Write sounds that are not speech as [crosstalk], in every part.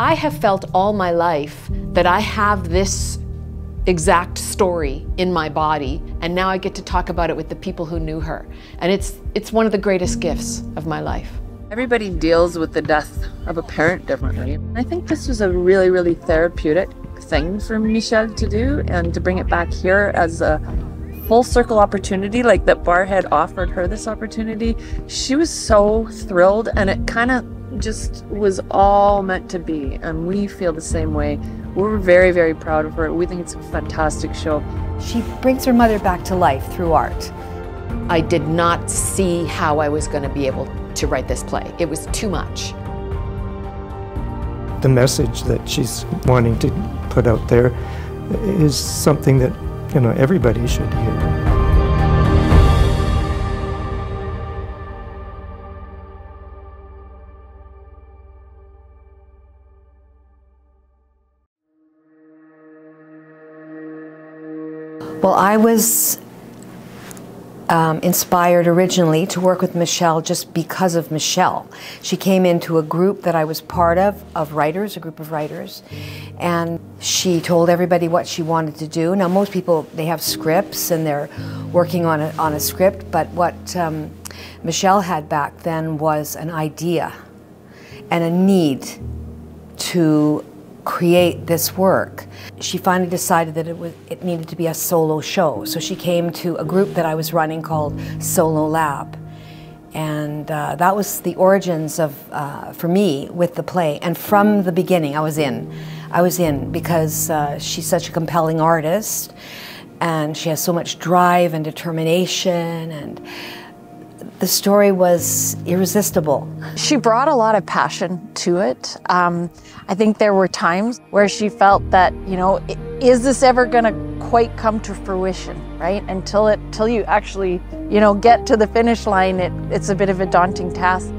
I have felt all my life that I have this exact story in my body and now I get to talk about it with the people who knew her. And it's it's one of the greatest gifts of my life. Everybody deals with the death of a parent differently. I think this was a really, really therapeutic thing for Michelle to do and to bring it back here as a full circle opportunity, like that Barrhead offered her this opportunity. She was so thrilled and it kind of just was all meant to be. And we feel the same way. We're very, very proud of her. We think it's a fantastic show. She brings her mother back to life through art. I did not see how I was going to be able to write this play. It was too much. The message that she's wanting to put out there is something that you know everybody should hear. Well, I was um, inspired originally to work with Michelle just because of Michelle. She came into a group that I was part of, of writers, a group of writers, and she told everybody what she wanted to do. Now, most people, they have scripts and they're working on a, on a script, but what um, Michelle had back then was an idea and a need to create this work. She finally decided that it, was, it needed to be a solo show. So she came to a group that I was running called Solo Lab. And uh, that was the origins of, uh, for me, with the play. And from the beginning, I was in. I was in because uh, she's such a compelling artist and she has so much drive and determination and the story was irresistible. She brought a lot of passion to it. Um, I think there were times where she felt that, you know, is this ever going to quite come to fruition, right? Until it, till you actually, you know, get to the finish line, it, it's a bit of a daunting task.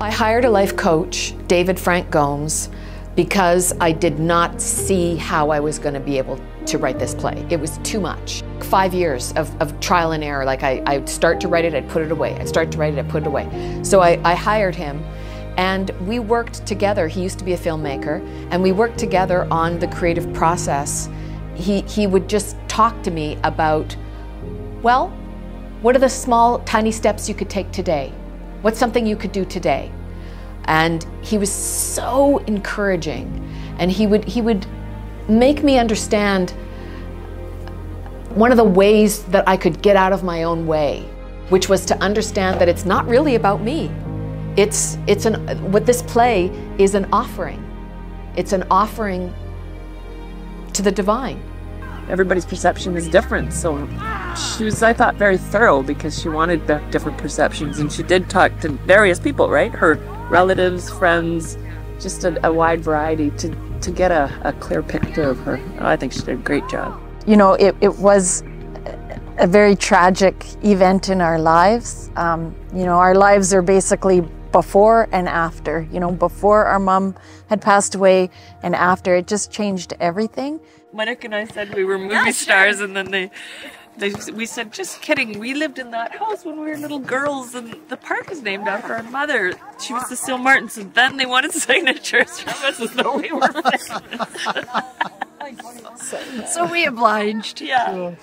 I hired a life coach, David Frank Gomes, because I did not see how I was going to be able to write this play. It was too much. Five years of, of trial and error. Like I, I'd start to write it, I'd put it away. I'd start to write it, I'd put it away. So I, I hired him and we worked together. He used to be a filmmaker and we worked together on the creative process. He, he would just talk to me about, well, what are the small, tiny steps you could take today? What's something you could do today? And he was so encouraging. And he would, he would make me understand one of the ways that I could get out of my own way, which was to understand that it's not really about me. It's, it's an, what this play is an offering. It's an offering to the divine. Everybody's perception is different, so she was, I thought, very thorough because she wanted different perceptions, and she did talk to various people, right? Her relatives, friends, just a, a wide variety to to get a, a clear picture of her. I think she did a great job. You know, it, it was a very tragic event in our lives. Um, you know, our lives are basically before and after. You know, before our mom had passed away and after, it just changed everything. Monique and I said we were movie yeah, stars, and then they they, we said, just kidding. We lived in that house when we were little girls, and the park is named after our mother. She was Cecile Martin. So then they wanted [laughs] signatures from us as though we were famous. so we obliged. Yeah.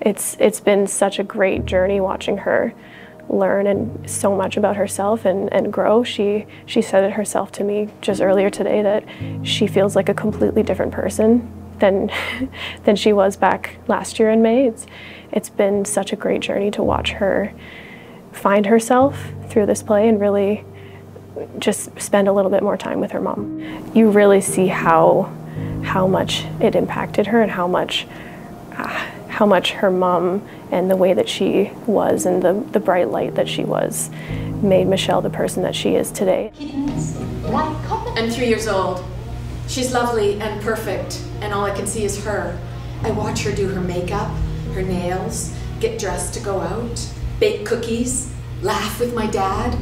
It's it's been such a great journey watching her learn and so much about herself and, and grow. She she said it herself to me just earlier today that she feels like a completely different person than [laughs] than she was back last year in May. It's it's been such a great journey to watch her find herself through this play and really just spend a little bit more time with her mom. You really see how how much it impacted her and how much uh, how much her mom and the way that she was and the, the bright light that she was made Michelle the person that she is today. I'm three years old. She's lovely and perfect, and all I can see is her. I watch her do her makeup, her nails, get dressed to go out, bake cookies, laugh with my dad.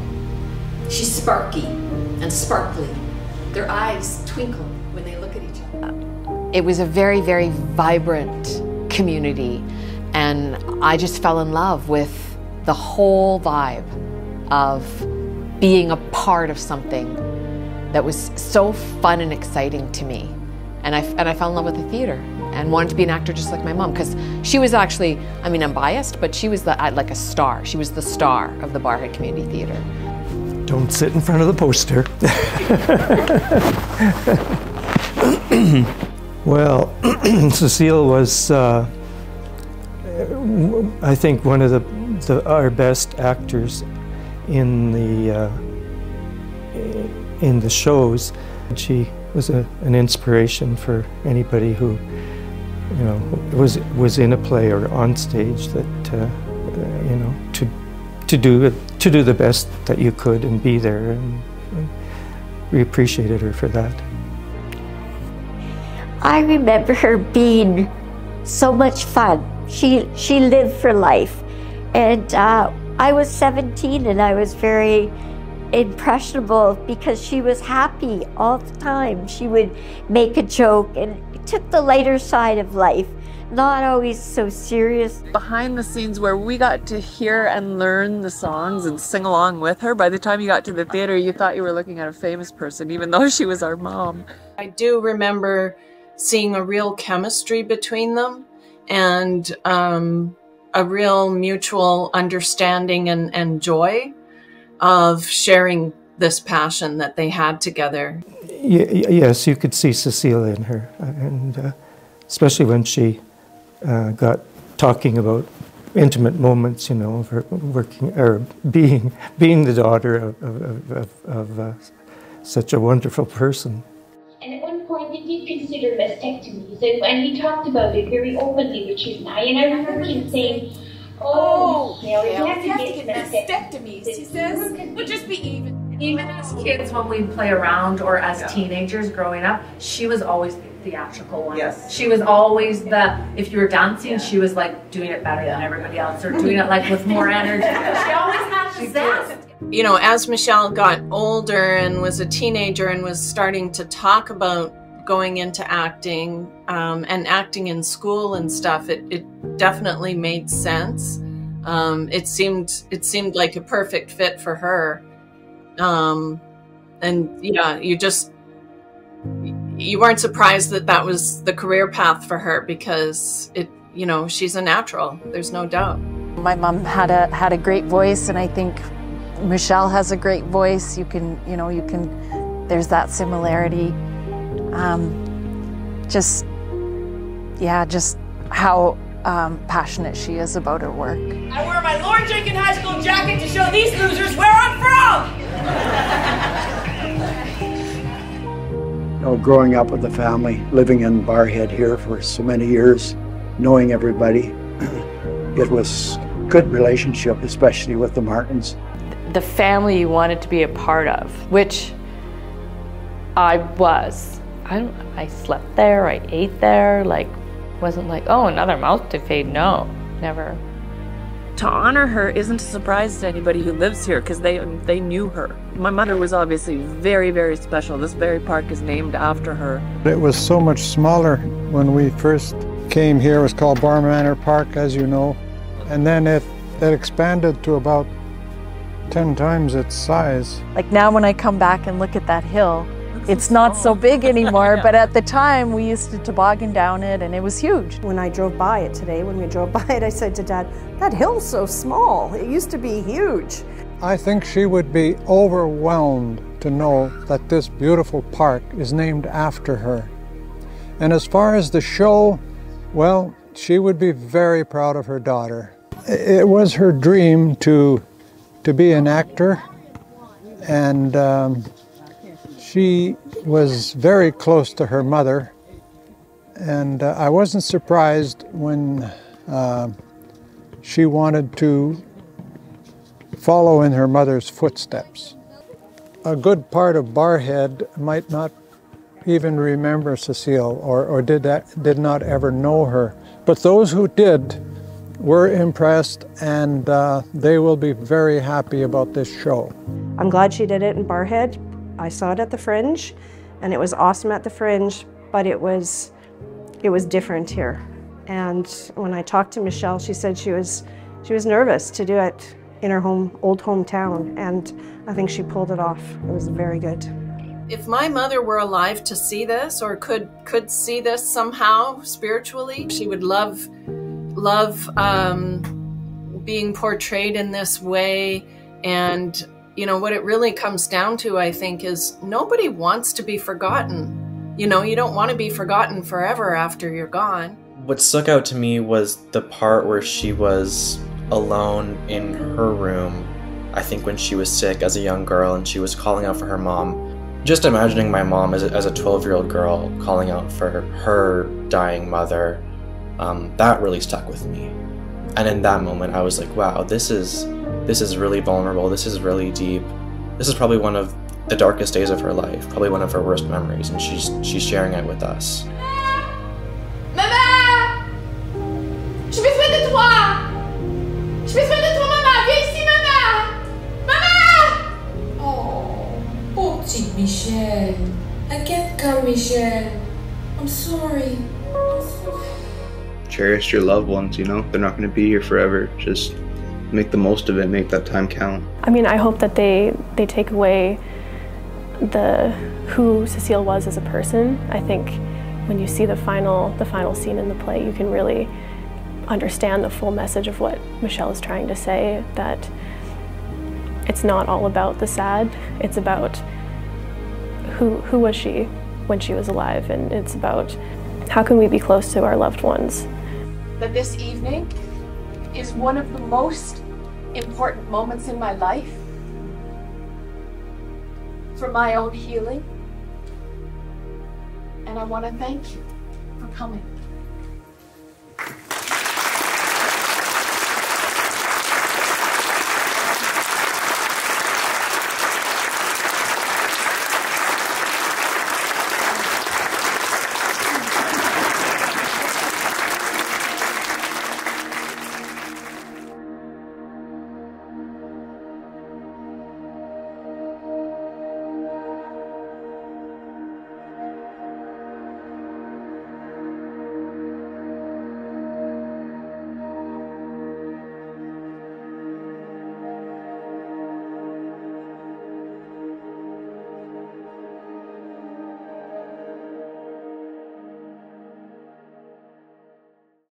She's sparky and sparkly. Their eyes twinkle when they look at each other. It was a very, very vibrant community, and I just fell in love with the whole vibe of being a part of something that was so fun and exciting to me. And I, and I fell in love with the theater and wanted to be an actor just like my mom because she was actually, I mean, I'm biased, but she was the, like a star. She was the star of the Barrhead Community Theater. Don't sit in front of the poster. [laughs] well, [clears throat] Cecile was, uh, I think, one of the, the, our best actors in the uh, in the shows. And She was a, an inspiration for anybody who, you know, was was in a play or on stage. That uh, you know to to do to do the best that you could and be there, and, and we appreciated her for that. I remember her being so much fun. She she lived for life, and uh, I was 17 and I was very impressionable because she was happy all the time. She would make a joke and took the lighter side of life, not always so serious. Behind the scenes where we got to hear and learn the songs and sing along with her, by the time you got to the theater, you thought you were looking at a famous person, even though she was our mom. I do remember seeing a real chemistry between them and um, a real mutual understanding and, and joy of sharing this passion that they had together. yes, you could see Cecile in her, and uh, especially when she uh, got talking about intimate moments, you know, of her working or being [laughs] being the daughter of, of, of, of uh, such a wonderful person. And at one point, they did consider mastectomies, and, and he talked about it very openly, Richard and I. And I remember him saying, Oh, you know, you have to get mastectomies. He says, we'll just be even. Even as kids, when we play around, or as yeah. teenagers growing up, she was always the theatrical one. Yes. She was always the, if you were dancing, yeah. she was like doing it better yeah. than everybody else, or doing it like with [laughs] more energy. she always had the zest. You know, as Michelle got older and was a teenager and was starting to talk about going into acting um, and acting in school and stuff, it, it definitely made sense. Um, it seemed it seemed like a perfect fit for her, um, and yeah, you just you weren't surprised that that was the career path for her because it you know she's a natural. There's no doubt. My mom had a had a great voice, and I think Michelle has a great voice. You can you know you can there's that similarity um, just, yeah, just how um, passionate she is about her work. I wear my Lord Jenkins High School jacket to show these losers where I'm from! you know, growing up with the family, living in Barrhead here for so many years, knowing everybody, [clears throat] it was good relationship, especially with the Martins. The family you wanted to be a part of, which I was. I, I slept there, I ate there, like, wasn't like, oh, another mouth to feed. No, never. To honor her isn't a surprise to anybody who lives here because they they knew her. My mother was obviously very, very special. This very park is named after her. It was so much smaller when we first came here. It was called Bar Manor Park, as you know. And then it, it expanded to about 10 times its size. Like now when I come back and look at that hill, it's not so big [laughs] anymore, but at the time we used to toboggan down it and it was huge. When I drove by it today, when we drove [laughs] by it, I said to Dad, that hill's so small. It used to be huge. I think she would be overwhelmed to know that this beautiful park is named after her. And as far as the show, well, she would be very proud of her daughter. It was her dream to, to be an actor and um, she was very close to her mother, and uh, I wasn't surprised when uh, she wanted to follow in her mother's footsteps. A good part of Barrhead might not even remember Cecile or, or did, that, did not ever know her, but those who did were impressed and uh, they will be very happy about this show. I'm glad she did it in Barrhead I saw it at the Fringe, and it was awesome at the Fringe, but it was, it was different here. And when I talked to Michelle, she said she was, she was nervous to do it in her home, old hometown, and I think she pulled it off. It was very good. If my mother were alive to see this or could could see this somehow spiritually, she would love love um, being portrayed in this way. And you know what it really comes down to, I think, is nobody wants to be forgotten. You know, you don't want to be forgotten forever after you're gone. What stuck out to me was the part where she was alone in her room. I think when she was sick as a young girl and she was calling out for her mom just imagining my mom as a, as a 12 year old girl calling out for her dying mother, um, that really stuck with me. And in that moment, I was like, wow, this is this is really vulnerable. This is really deep. This is probably one of the darkest days of her life, probably one of her worst memories, and she's she's sharing it with us. Maman J'ai besoin de toi J'ai besoin de toi, maman Viens ici, maman Maman Oh, petit Michel. I can't come, Michel. I'm sorry. Cherish your loved ones, you know? They're not going to be here forever. Just make the most of it, make that time count. I mean, I hope that they they take away the who Cecile was as a person. I think when you see the final the final scene in the play, you can really understand the full message of what Michelle is trying to say that it's not all about the sad. It's about who who was she when she was alive and it's about how can we be close to our loved ones. That this evening is one of the most important moments in my life for my own healing. And I want to thank you for coming.